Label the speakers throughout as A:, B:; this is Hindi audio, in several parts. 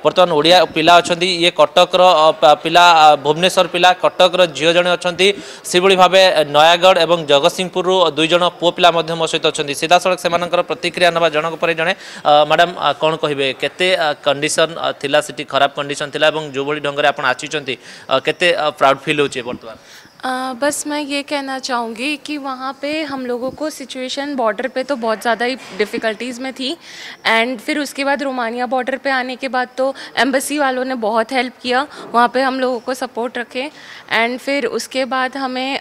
A: ବର୍ତ୍ତମାନ ଓଡ଼ିଆ ପିଲା ଅଛନ୍ତି ଇଏ କଟକର ଅ, ପ- ପିଲା ଅ, ଭୁବନେଶ୍ୱର ପିଲା କଟକର ଝିଅ ଜଣେ ଅଛନ୍ତି ସେଭଳି ଭାବେ ନୟାଗଡ଼ ଏବଂ ଜଗତସିଂହପୁରରୁ ଦୁଇ ଜଣ ପୁଅ ପିଲା ମଧ୍ୟ ମୋ ସହିତ ଅଛନ୍ତି ସିଧାସଳଖ ସେମାନଙ୍କର ପ୍ରତିକ୍ରିୟା ନେବା ଜଣକ ପରେ ଜଣେ ମ୍ୟାଡ଼ାମ୍ କ'ଣ କହିବେ କେତେ କଣ୍ଡିସନ୍ ଥିଲା ସେଠି ଖରାପ କଣ୍ଡିସନ୍ ଥିଲା ଏବଂ ଯେଉଁଭଳି ଢଙ୍ଗରେ ଆପଣ ଆସିଛନ୍ତି ଅ, କେତେ ପ୍ରାଉଡ୍ ଫିଲ୍ ହେଉଛି ବର୍ତ୍ତମାନ
B: अ, बस मैं ये कहना चाहूँगी कि वहाँ पे हम लोगों को सिचुएशन बॉर्डर पे तो बहुत ज़्यादा ही डिफ़िकल्टीज़ में थी। एंड फिर उसके बाद रोमानिया बॉर्डर पे आने के बाद तो एम्बेसी वालों ने बहुत हेल्प किया। वहाँ पे हम लोगों को सपोर्ट रखे। एंड फिर उसके बाद हमें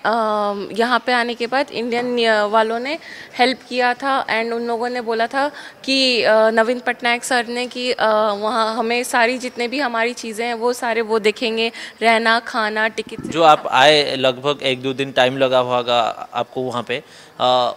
B: यहाँ पे आने के बाद इंडियन वालों ने हेल्प किया था। एंड उन लोगों ने बोला था कि नवीन पटनायक सर ने कि वहाँ हमें सारी जितने भी हमारी चीज़ें हैं वो सारे वो देखेंगे। रहना खाना टिकट
A: जो आप आए लगभग एक दो दिन टाइम लगा होगा आपको वहाँ पे। आ,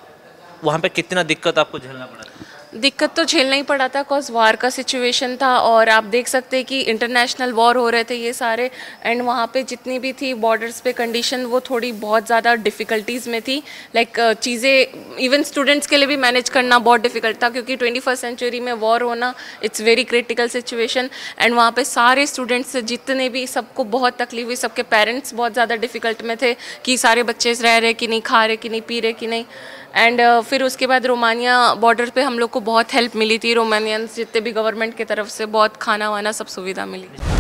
A: वहाँ पे कितना दिक्कत आपको झेलना पड़ा?
B: दिक्कत तो झेलना ही पड़ा था कॉज वार का सिचुएशन था और आप देख सकते हैं कि इंटरनेशनल वॉर हो रहे थे ये सारे एंड वहाँ पे जितनी भी थी बॉर्डर्स पे कंडीशन वो थोड़ी बहुत ज़्यादा डिफ़िकल्टीज़ में थी। लाइक like, चीज़ें इवन स्टूडेंट्स के लिए भी मैनेज करना बहुत डिफ़िकल्ट था क्योंकि ट्वेंटी सेंचुरी में वॉर होना it's very critical situation and वहाँ पर सारे स्टूडेंट्स जितने भी सबको बहुत तकलीफ़ हुई सबके पेरेंट्स बहुत ज़्यादा डिफ़िकल्ट में थे कि सारे बच्चे रह रहे कि नहीं खा रहे कि नहीं पी रहे कि नहीं। एंड फिर उसके बाद रोमानिया बॉर्डर पे हम लोग को बहुत हेल्प मिली थी रोमानियंस जितने भी गवर्नमेंट की तरफ़ से बहुत खाना वाना सब सुविधा मिली।